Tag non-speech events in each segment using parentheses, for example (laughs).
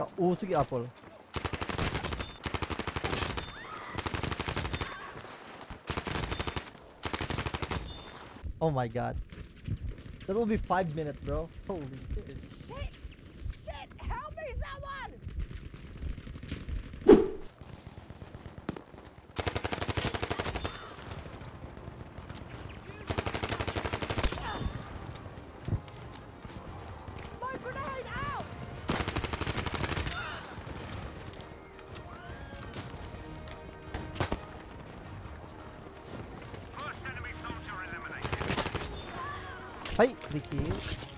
야, 오수기 앞볼. Oh my god. That will be five minutes, bro. Holy は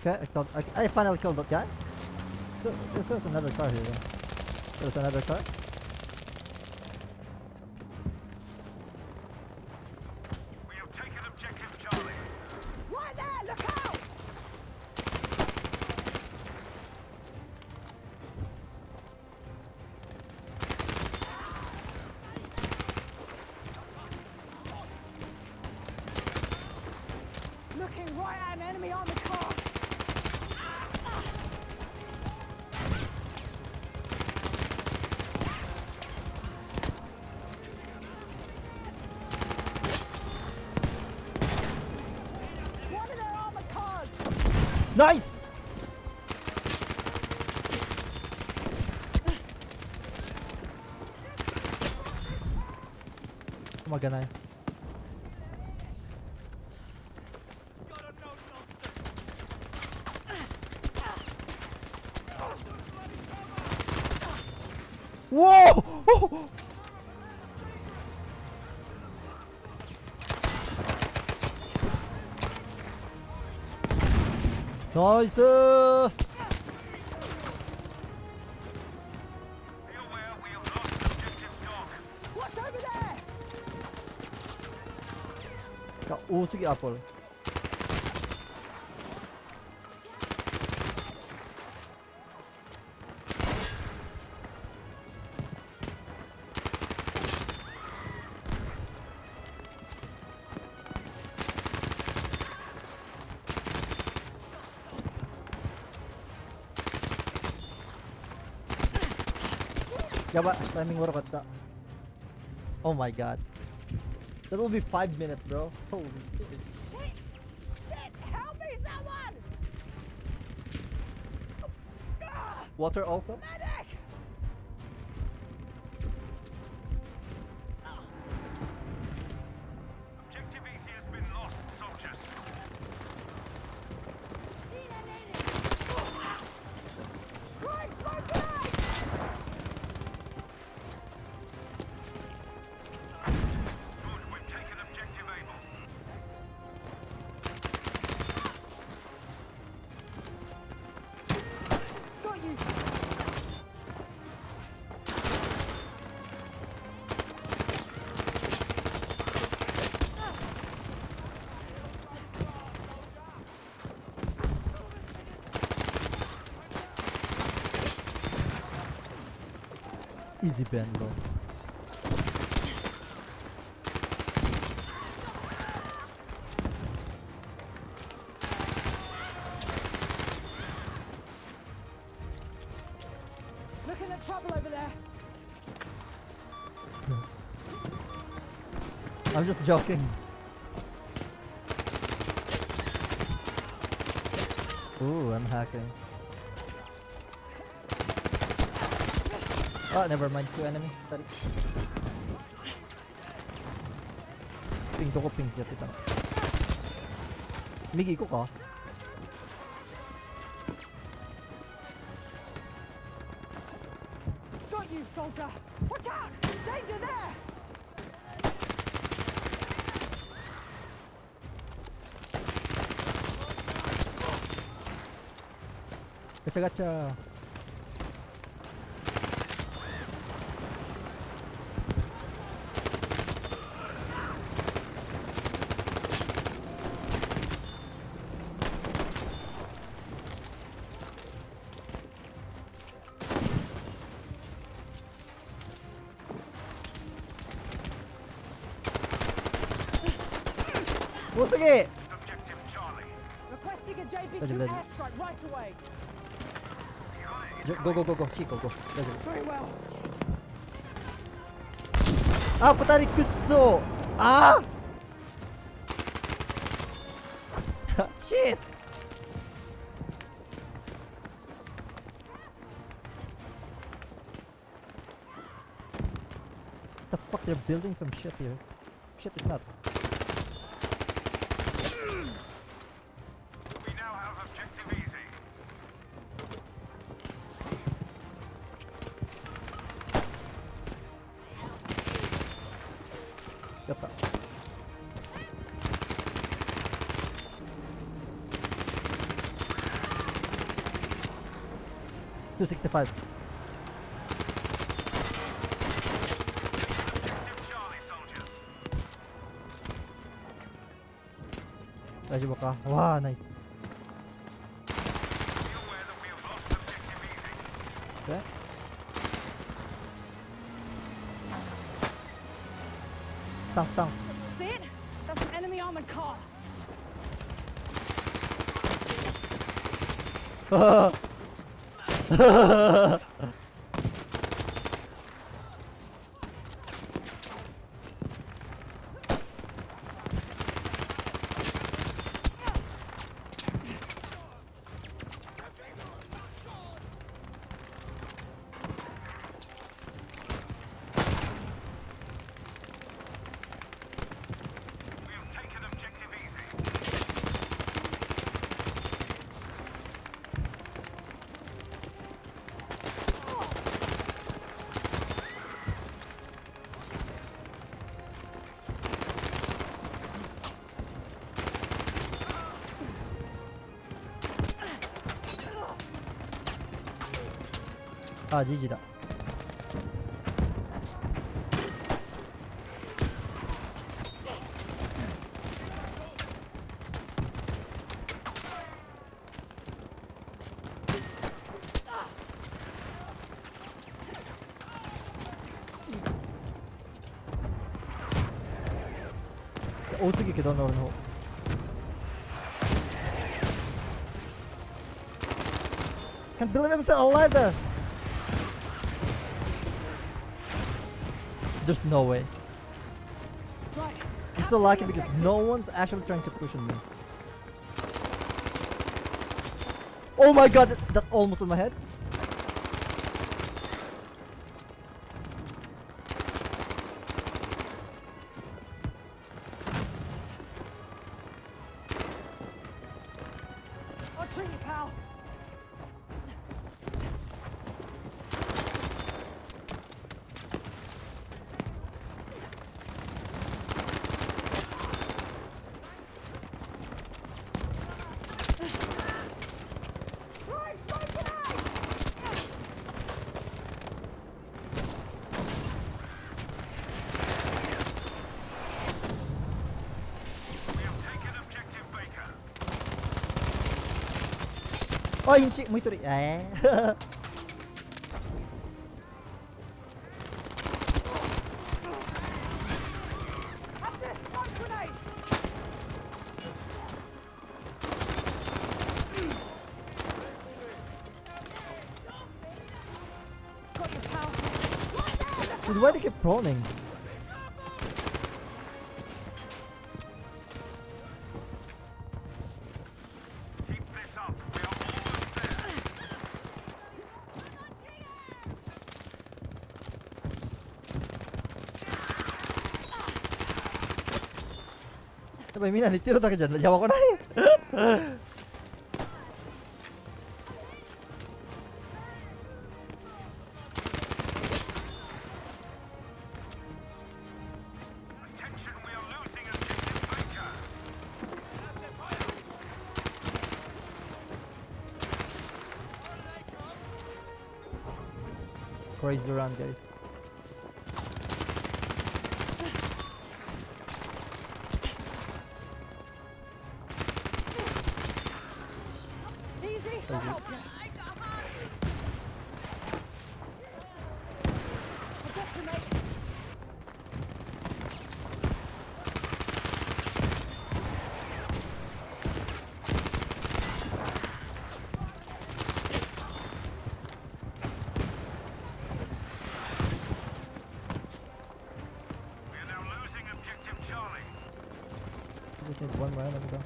Okay, I killed. I, I finally killed that guy. There's, there's another car here. Though. There's another car. Nice! Magana. Whoa! (laughs) 나이스. 야 오수기 앞벌 Yeah, but I mean, what about that? Oh my god. That will be five minutes, bro. Holy shit. Shit! Shit! Help me, someone! Water also? Easy Ben, bro. Looking at trouble over there! I'm just joking. Ooh, I'm hacking. Oh, never mind. Two enemy. Sorry. Ping to ko ping siya tita. Migi ko ka. Got you, soldier! Watch out! Danger there! Gacha gacha. 오승이! Objective Charlie. Requesting a JB2 Doesn't matter. airstrike right away. 고고고고고 시 고고 다시 Very well. 아 부다리 크소 아 쉿 The fuck they're building some shit here Shit is not We now have objective easy. Two sixty five. 大丈夫か？わあナイス。え？タタ (laughs) あジジだ。多すぎけどな俺の。方カンドルムさん、Allah だ There's no way. I'm so lucky because no one's actually trying to push on me. Oh my god, that, that almost on my head. I'll treat you, pal. Oh, あインチもう一人ええー、Dude, eh. why they keep proning? ぱりみんなで言ってるだけじゃやばくない？Need one more enemy though.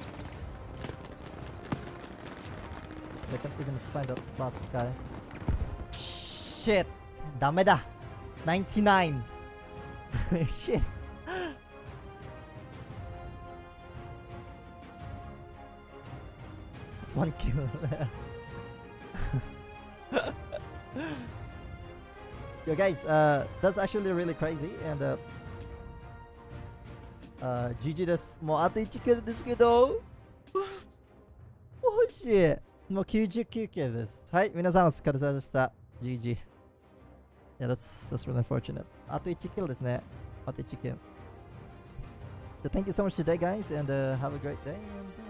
I can't even find that last guy. Shit! Dame da! 99! Shit! One kill. (laughs) Yo guys, uh, that's actually really crazy and uh, uh, GG です。もうあと1キルですけど、惜しい。もう99キルです。はい、皆さんお疲れ様でした。GG。Yeah, (laughs) that's, that's really unfortunate. あと1キルですね。あと1キル。So thank you so much today, guys, and uh, have a great day. And, uh,